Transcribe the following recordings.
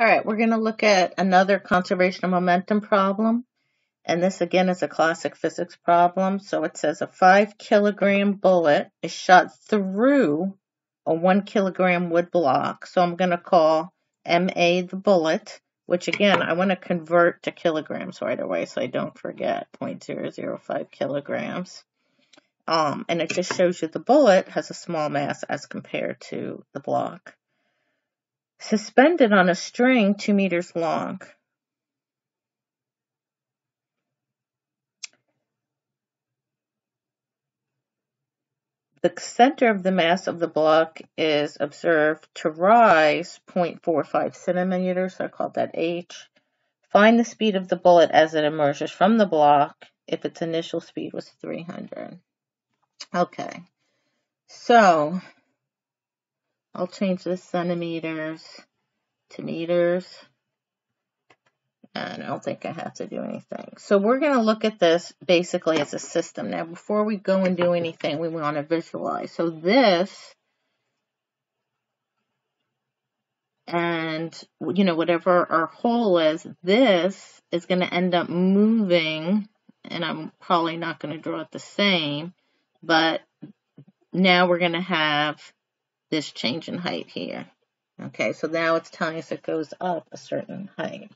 All right, we're going to look at another conservation of momentum problem. And this again is a classic physics problem. So it says a five kilogram bullet is shot through a one kilogram wood block. So I'm going to call MA the bullet, which again, I want to convert to kilograms right away so I don't forget 0.005 kilograms. Um, and it just shows you the bullet has a small mass as compared to the block suspended on a string two meters long. The center of the mass of the block is observed to rise 0.45 centimeters, so I call that h. Find the speed of the bullet as it emerges from the block if its initial speed was 300. Okay, so I'll change the centimeters to meters. And I don't think I have to do anything. So we're going to look at this basically as a system. Now, before we go and do anything, we want to visualize. So this and, you know, whatever our hole is, this is going to end up moving, and I'm probably not going to draw it the same, but now we're going to have this change in height here. Okay, so now it's telling us it goes up a certain height.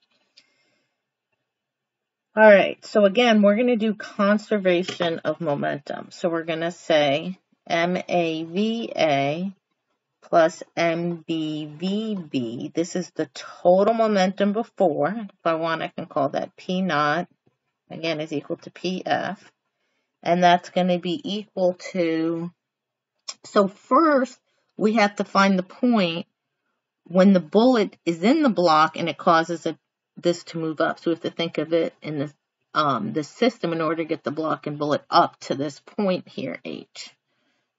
All right, so again, we're going to do conservation of momentum. So we're going to say MAVA plus MBVB. This is the total momentum before. If I want, I can call that P naught. Again, is equal to PF. And that's going to be equal to, so first, we have to find the point when the bullet is in the block and it causes a, this to move up. So we have to think of it in the, um, the system in order to get the block and bullet up to this point here, H.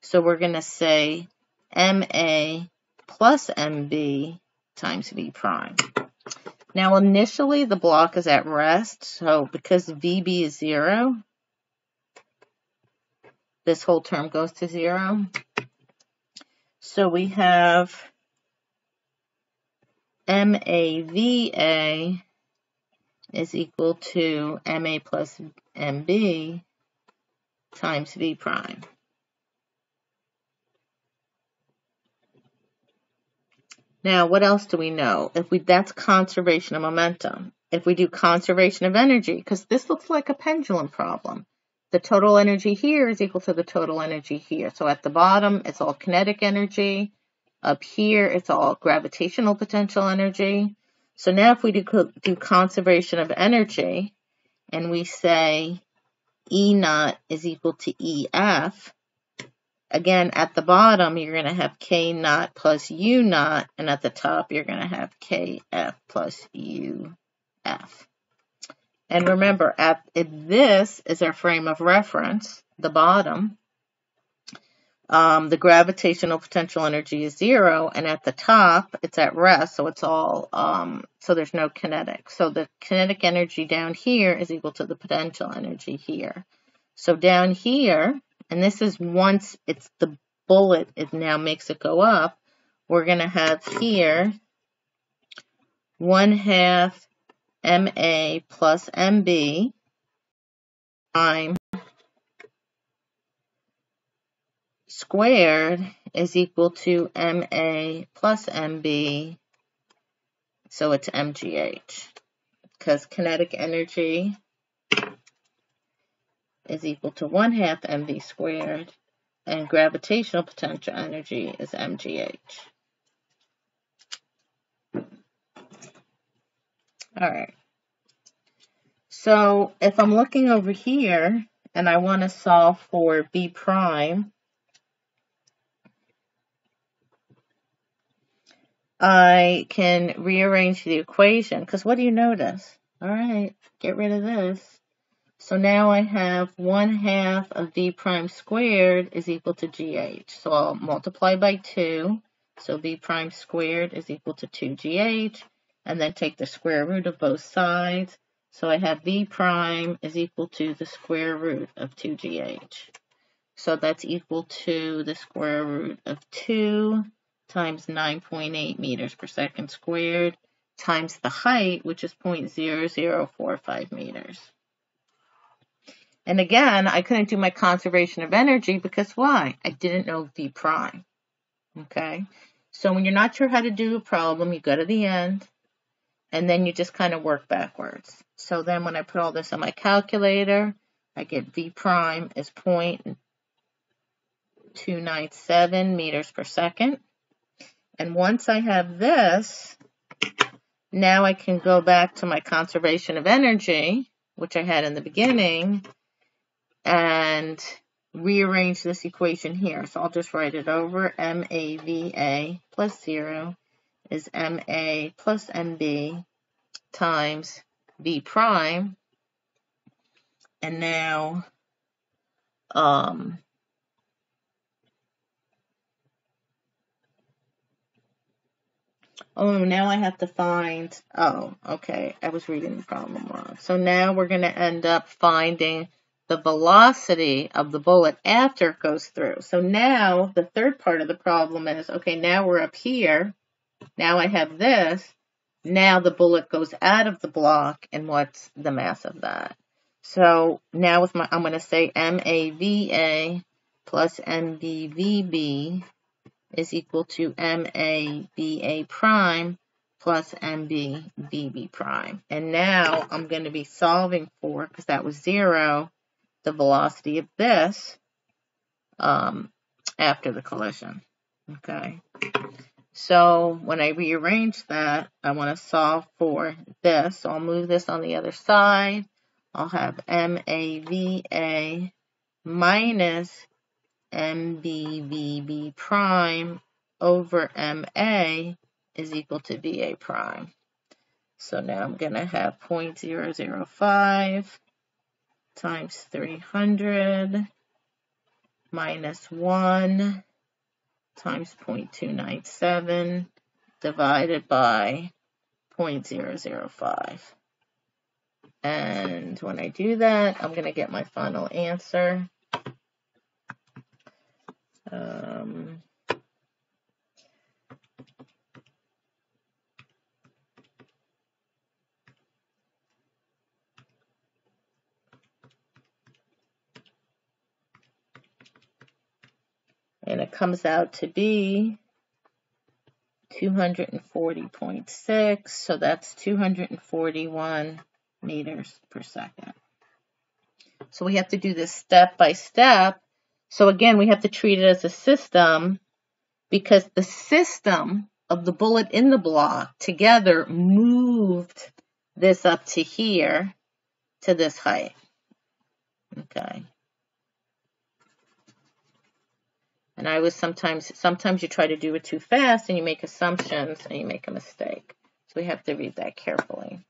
So we're going to say MA plus MB times V prime. Now initially the block is at rest, so because VB is zero, this whole term goes to zero. So we have MAVA is equal to MA plus MB times V prime. Now, what else do we know? If we that's conservation of momentum. If we do conservation of energy, because this looks like a pendulum problem. The total energy here is equal to the total energy here. So at the bottom, it's all kinetic energy. Up here, it's all gravitational potential energy. So now if we do, do conservation of energy, and we say E naught is equal to EF, again, at the bottom, you're going to have K naught plus U naught, and at the top, you're going to have KF plus UF. And remember, at this is our frame of reference, the bottom. Um, the gravitational potential energy is zero, and at the top, it's at rest, so it's all, um, so there's no kinetic. So the kinetic energy down here is equal to the potential energy here. So down here, and this is once it's the bullet, it now makes it go up, we're going to have here 1 half MA plus MB time squared is equal to MA plus MB, so it's MGH, because kinetic energy is equal to 1 half MV squared, and gravitational potential energy is MGH. All right. So if I'm looking over here and I want to solve for B prime, I can rearrange the equation because what do you notice? All right, get rid of this. So now I have 1 half of v prime squared is equal to gh. So I'll multiply by 2. So v prime squared is equal to 2gh and then take the square root of both sides. So I have v prime is equal to the square root of 2gh. So that's equal to the square root of 2 times 9.8 meters per second squared. times the height, which is 0.0045 meters. And again, I couldn't do my conservation of energy because why? I didn't know V prime. Okay. So when you're not sure how to do a problem, you go to the end and then you just kind of work backwards. So then when I put all this on my calculator, I get V prime is 0.297 meters per second. And once I have this, now I can go back to my conservation of energy, which I had in the beginning, and rearrange this equation here. So I'll just write it over. MAVA plus 0 is MA plus MB times B prime. And now um, Oh, now I have to find, oh, okay, I was reading the problem wrong. So now we're going to end up finding the velocity of the bullet after it goes through. So now the third part of the problem is, okay, now we're up here. Now I have this. Now the bullet goes out of the block and what's the mass of that? So now with my, I'm going to say MAVA plus MBVB is equal to MABA prime plus MBVB prime. And now I'm going to be solving for, because that was zero, the velocity of this um, after the collision. Okay. So when I rearrange that, I want to solve for this. So I'll move this on the other side. I'll have MAVA minus MBVB prime over MA is equal to VA prime. So now I'm going to have 0.005 times 300 minus 1 times 0.297 divided by 0.005. And when I do that, I'm going to get my final answer. Um, comes out to be 240.6, so that's 241 meters per second. So we have to do this step by step so again, we have to treat it as a system because the system of the bullet in the block together moved this up to here to this height. Okay. And I was sometimes, sometimes you try to do it too fast and you make assumptions and you make a mistake. So we have to read that carefully.